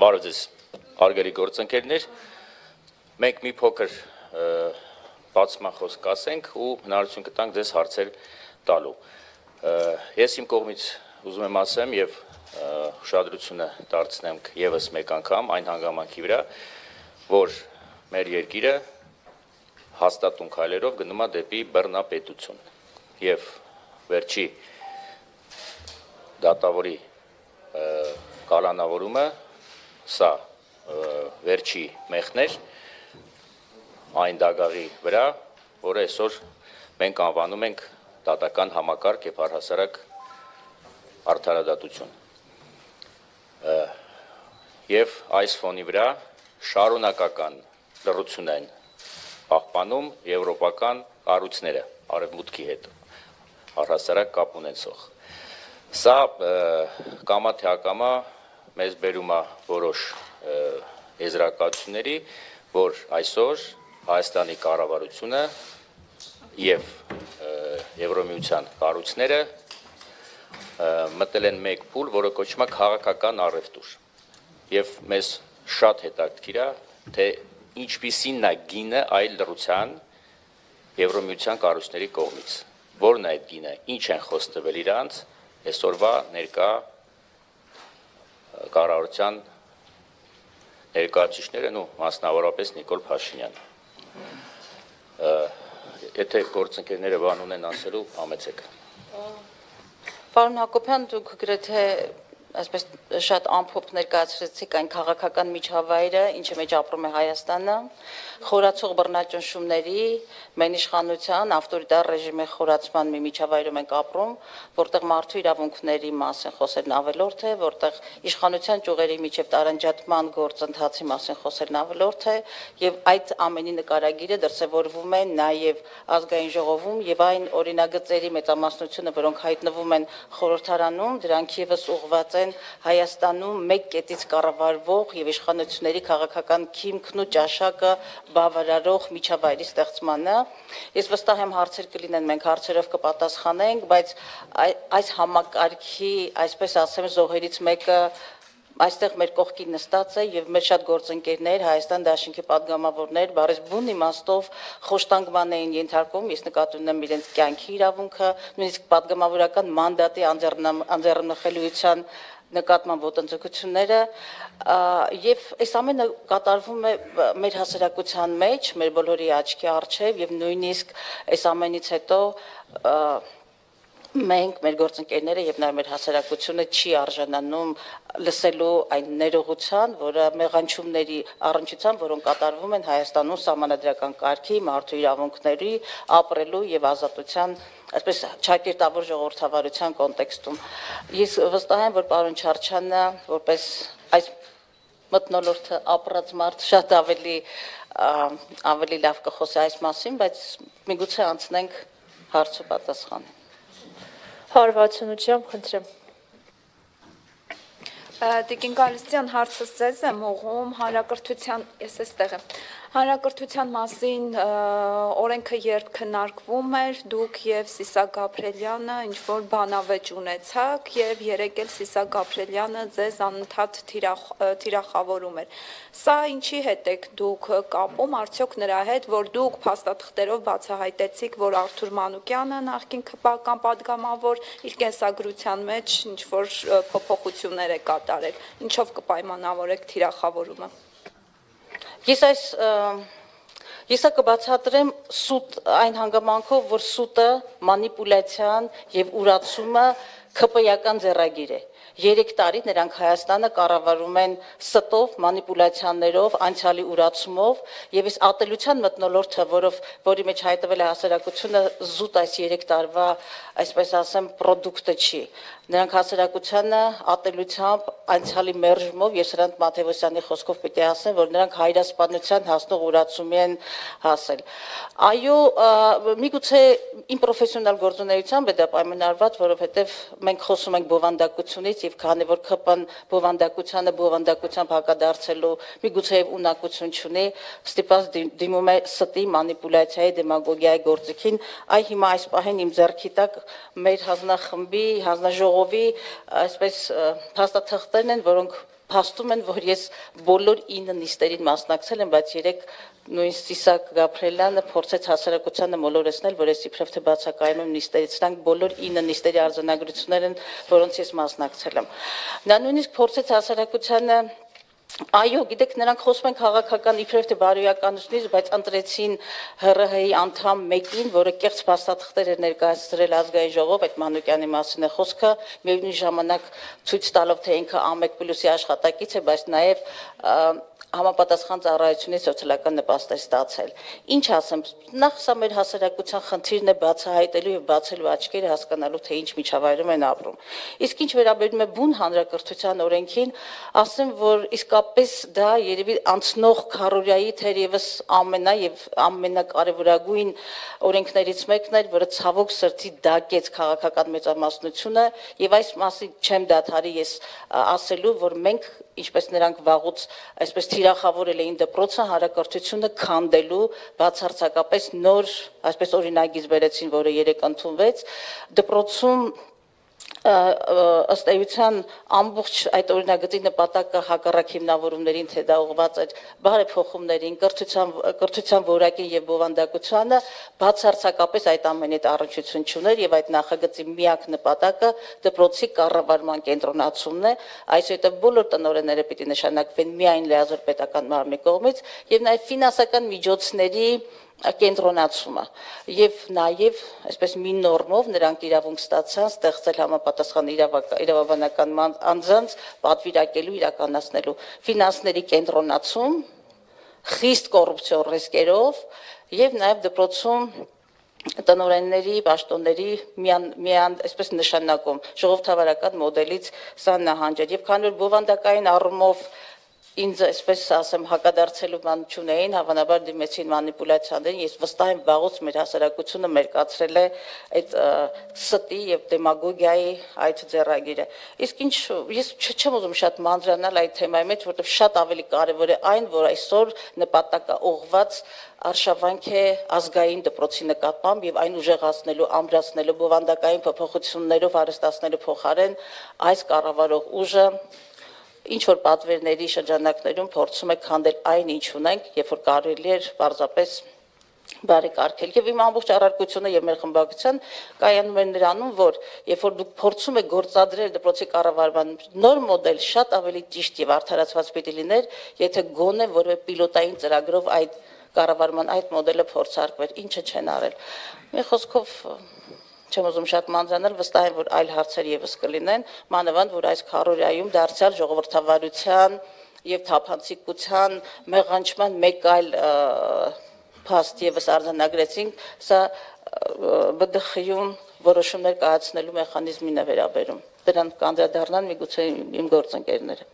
Բարև ձեզ, հարգելի գործընկերներ։ Մենք մի փոքր բացման խոսք ասենք ու հնարավորություն կտանք ձեզ հարցեր տալու։ Ես իմ կողմից ուզում եմ ասեմ եւ ուշադրությունը դարձնեմ եւս մեկ անգամ այն հանգամանքի վրա, որ մեր երկիրը հաստատուն քայլերով գնում է դեպի բռնապետություն եւ վերջի դատավորի կալանավորումը սա վերջի մեղներ այն դագաղի վրա, որը այսօր մենք անվանում ենք դատական համակարգ եւ առհասարակ արդարադատություն։ Եվ այս ֆոնի վրա շարունակական լրություն են պահպանում եվրոպական կառույցները արևմուտքի հետ առհասարակ կապ ունեցող։ Սա կամա թե ակամա մեզ բերում է որոշ եզրակացությունների, որ այսօր Հայաստանի կառավարությունը եւ Եվրոմիության կառույցները մտել են մեկ փուլ, որը կոչվում է քաղաքական առևտուր։ Եվ մեզ շատ հետաքրքիր է, թե ինչպիսին է գինը այլ լրության Եվրոմիության կառույցների կողմից։ Որն է այդ գինը, ինչ են խոստվել իրանց այսօրվա ներկա կառավարության ներկայացուցիչներն ու մասնավորապես Նիկոլ Փաշինյանը։ Եթե գործընկերները բան ունեն ասելու, համեցեք։ Պարոն Հակոբյան, դուք գրեթե այսպես շատ ամփոփ ներկայացրեցիք այն քաղաքական միջավայրը, ինչի մեջ ապրում է Հայաստանը, խորացող բռնաճնշումների, մեն իշխանության, ավտորիտար ռեժիմի խորացման մի միջավայրում ենք ապրում, որտեղ մարդու իրավունքների մասին խոսելն ավելորդ է, որտեղ իշխանության ճյուղերի միջև տարանջատման գործընթացի մասին խոսելն ավելորդ է, եւ այդ ամենի նկարագիրը դրսեւորվում է նաեւ ազգային ժողովում եւ այն օրինագծերի մեծամասնությունը, որոնք հայտնվում են խորհրդարանում, դրանք եւս ուղղված են Հայաստանում մեկ կետից կառավարվող եւ իշխանությունների քաղաքական քիմքն ու ճաշակը բավարարող միջավայրի ստեղծմանը։ Ես վստահ եմ հարցեր կլինեն, մենք հարցերով կպատասխանենք, բայց այս համակարգի, այսպես ասեմ, զոհերից մեկը այստեղ մեր կողքին նստած է եւ մեր շատ գործընկերներ, Հայաստան Դաշինքի падգամավորներ բարեսբուն իմաստով խոշտանգման էին ենթարկվում, ես նկատի ունեմ իրենց կյանքի իրավունքը, նույնիսկ падգամավորական մանդատի անձեռնանխելիության նկատմամբ ոտնձգությունները եւ այս ամենը կատարվում է մեր հասարակության մեջ, մեր բոլորի աչքի առջև եւ նույնիսկ այս ամենից հետո և, մենք մեր գործընկերները եւ նաեւ մեր հասարակությունը չի արժանանում լսելու այն ներողության, որը մեղանչումների առնչությամբ, որոնք կատարվում են Հայաստանում սահմանադրական կարգի, մարդու իրավունքների, ապրելու եւ ազատության այսպես ճակերտավոր ժողովրդավարության կոնտեքստում։ Ես վստահ եմ, որ պարոն Չարչյանը որպես այս մտնոլորտը ապրած մարդ շատ ավելի ավելի լավ կխոսի այս մասին, բայց միգուցե անցնենք հարցը պատասխանին։ Հարվածունությամբ խնդրեմ։ Տիկին Գալստյան հարցս ձեզ եմ ուղում հանրակրթության, ես էստեղ եմ։ Հանրակրթության մասին օրենքը երբ քննարկվում էր, դուք եւ Սիսա Գաբրելյանը ինչ որ բանավեճ ունեցաք եւ երեք էլ Սիսա Գաբրելյանը ձեզ անընդհատ թիրախավորում էր։ Սա ինչի հետ եք դուք կապում արդյոք նրա հետ, որ դուք փաստաթղթերով բացահայտեցիք, որ Արթուր Մանուկյանը նախկին քպական падգամավոր իր կենսագրության մեջ ինչ որ փոփոխություններ է կատարել։ Ինչով կպայմանավորեք թիրախավորումը։ Ես այս Եսա կբացատրեմ սուտ այն հանգամանքով, որ սուտը մանիպուլյացիան եւ ուրացումը ԿՊ-ական ձեռագիր է։ 3 տարի նրանք Հայաստանը կառավարում են ստով, մանիպուլյացիաներով, անցյալի ուրացումով եւ այս ատելության մտնոլորտը, որով որի մեջ հայտնվել է հասարակությունը զուտ այս 3 տարվա, այսպես ասեմ, ապրանքը չի նրանք հասարակությանը ատելությամբ անցյալի մերժումով եւ Սրանտ Մաթեոսյանի խոսքով պիտի ասեն, որ նրանք հայրասպանության հասնող ուրացումի են հասել։ Այո, միգուցե իմ պրոֆեսիոնալ գործունեությամբ է դա պայմանավորված, որովհետեւ մենք խոսում ենք բովանդակությունից եւ քանի որ ԿՊ-ն բովանդակությանը բովանդակությամբ հակադարձելու միգուցե եւ ունակություն չունի, ստիպած դիմում է ստի մանիպուլյացիայի դեմագոգիայի գործիքին։ Այ հիմա այս պահին իմ ձեռքի տակ մեր հանձնախմբի, հանձնաժողովի այսպես փաստաթղթերն են, որոնք փաստում են, որ ես բոլոր 9 նիստերին մասնակցել եմ, բայց երեք նույն Սիսակ Գաբրելյանը փորձեց հասարակությանը մոլորեցնել, որ ես իբրև թե բացակայում եմ նիստերից, սրանք բոլոր 9 նիստերի արձանագրություններ են, որոնց ես մասնակցել եմ։ Նա նույնիսկ փորձեց հասարակությանը Այո, գիտեք, նրանք խոսում են քաղաքական իբրև թե բարոյականությունից, բայց ընտրեցին ՀՌՀ-ի անդամ մեկին, որը կեղծ փաստաթղթեր էր ներկայացրել ազգային ժողով, այդ Մանուկյանի մասին է խոսքը, միևնույն ժամանակ ցույց տալով, թե ինքը A1+-ի աշխատակից է, բայց նաև համապատասխան ծառայությունից սոցիալական նպաստ է ստացել։ Ինչ ասեմ, նախ սա մեր հասարակության խնդիրն է բացահայտելու եւ բացելու աչքերը հասկանալու թե ինչ միջավայրում են ապրում։ Իսկ ինչ վերաբերում է բուն հանրակրթության օրենքին, ասեմ, որ իսկապես դա երևի անցնող քարորիայի թերևս ամենա եւ ամենակարևորագույն օրենքներից մեկն էր, որը ցավոք սրտի դակեց քաղաքական մեծամասնությունը եւ այս մասին չեմ դադարի ես ասելու, որ մենք ինչպես նրանք վաղուց այսպես թիրախավորել էին դպրոցը հանրակրթությունը քանդելու բացարձակապես նոր այսպես օրինագիծ բերեցին, որը երեք ընդունվեց դպրոցում ըստ էության ամբողջ այդ օրինագծի նպատակը հակառակ հիմնավորումներին թե դա ուղղված էր բարեփոխումներին, կրթության կրթության որակին եւ բովանդակությանը, բացարձակապես այդ ամենի հետ առնչություն չուներ եւ այդ նախագծի միակ նպատակը դպրոցի կառավարման կենտրոնացումն է, այսուհետեւ բոլոր տնօրենները պիտի նշանակվեն միայն լիազոր պետական մարմնի կողմից եւ նաեւ ֆինանսական միջոցների կենտրոնացումը եւ նաեւ այսպես մի նորմով նրանք իրավունք ստացան ստեղծել համապատասխան իրավաբանական անձանց պատվիրակելու իրականացնելու ֆինանսների կենտրոնացում խիստ կոռուպցիոն ռիսկերով եւ նաեւ դպրոցում տնօրենների, պաշտոնների միան միան այսպես նշանակում ժողովրդավարական մոդելից սա նահանջել եւ քանի որ բովանդակային առումով ինձ այսպես ասեմ հակադարձելու բան չունեին, հավանաբար դիմեցին մանիպուլյացիաներին, ես վստահ եմ վաղուց մեր հասարակությունը մերկացրել է այդ ստի եւ դեմագոգիայի այդ ձեռագիրը։ Իսկ ինչ ես չեմ ուզում շատ մանրանալ այդ թեմայի մեջ, որովհետեւ շատ ավելի կարեւոր է այն, որ այսօր նպատակը ուղղված արշավանք է ազգային դպրոցի նկատմամբ եւ այն ուժեղացնելու, ամրացնելու բովանդակային փոփոխություններով հարստացնելու փոխարեն այս կառավարող ուժը ինչ որ պատվերների շրջանակներում փորձում եք հանդել այն ինչ ունենք, երբ որ կարելի էր պարզապես բարեկարգել եւ իմ ամբողջ առարկությունը եւ մեր խմբակցության կայանում է նրանում որ երբ որ դուք փորձում եք գործադրել դպրոցի կառավարման նոր մոդել շատ ավելի ճիշտ եւ արդարացված պիտի լիներ եթե գոնե որևէ պիլոտային ծրագրով այդ կառավարման այդ մոդելը փորձարկվեր ինչը չեն արել մի խոսքով չեմ ուզում շատ մանրանալ, վստահ եմ, որ այլ հարցեր եւս կլինեն, մանավանդ որ այս քարորիայում դարձյալ ժողովրդավարության եւ թափանցիկության մեղանչման մեկ այլ փաստ եւս արձանագրեցինք, սա ԲԴԽ-ում որոշումներ կայացնելու մեխանիզմին է վերաբերում։ Դրան կանդրադառնան միգուցե իմ գործընկերները։